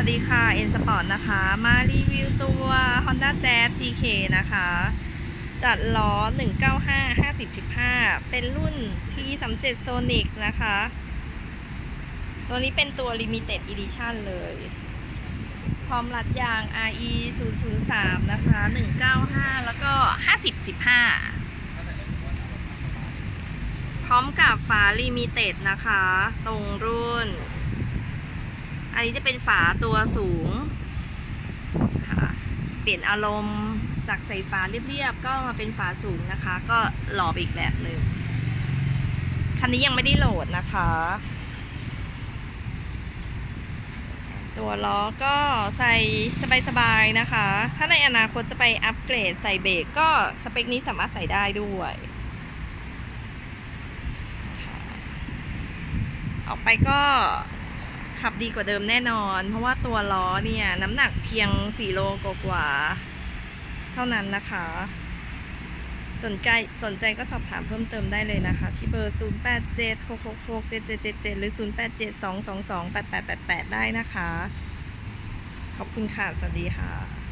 วัสดีค่ะเอ็นสปอร์ตนะคะ มารีวิวตัว Honda Jazz GK นะคะ จัดล้อ 195 50 15 เป็นรุ่น T37 Sonic นะคะ ตัวนี้เป็นตัว Limited Edition เลย พร้อมรัดยาง RE 003 นะคะ 195 แล้วก็ 50 15 พร้อมกับฝา Limited นะคะ ตรงร อันนี้จะเป็นฝาตัวสูงค่ะเปลี่ยนอารมณ์จากใส่ฝาเรียบๆก็มาเป็นฝาสูงนะคะ ก็หล่ออีกแบบหนึ่งคันนี้ยังไม่ได้โหลดนะคะ ตัวล้อก็ใส่สบายๆนะคะ ถ้าในอนาคตจะไปอัปเกรดใส่เบรกก็สเปคนี้สามารถใส่ได้ด้วยออกไปก็ ขับดีกว่าเดิมแน่นอน เพราะว่าตัวล้อเนี่ย น้ำหนักเพียง 4 โลกว่าเท่านั้นนะคะ สนใจสนใจก็สอบถามเพิ่มเติมได้เลยนะคะ ที่เบอร์ 0 8 7 6 6 6 7 7 7 7 หรือ 0 8 7 2 2 2 8 8 8 8 ได้นะคะ ขอบคุณค่ะ สวัสดีค่ะ